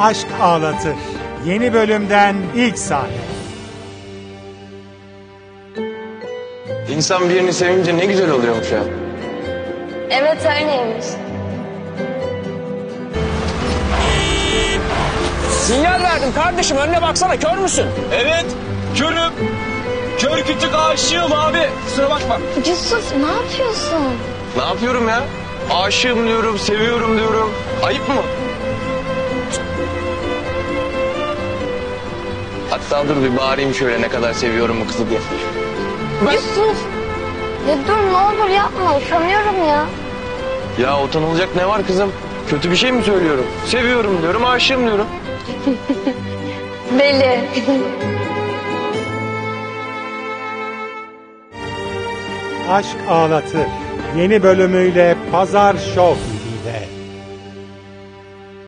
Aşk Ağlatır. Yeni bölümden ilk sahne. İnsan birini sevince ne güzel oluyormuş ya. Evet öyleymiş. Sinyal verdim kardeşim önüne baksana kör müsün? Evet, körüm. Kör kütük aşığım abi. Kusura bakma. Yusuf ne yapıyorsun? Ne yapıyorum ya? Aşığım diyorum, seviyorum diyorum. Ayıp mı? Hatta dur bir bağırayım şöyle ne kadar seviyorum bu kızı diye. Yusuf. Ya dur ne olur yapma utanıyorum ya. Ya utanılacak ne var kızım? Kötü bir şey mi söylüyorum? Seviyorum diyorum, aşığım diyorum. Deli. Aşk Ağlatır. Yeni bölümüyle Pazar Show.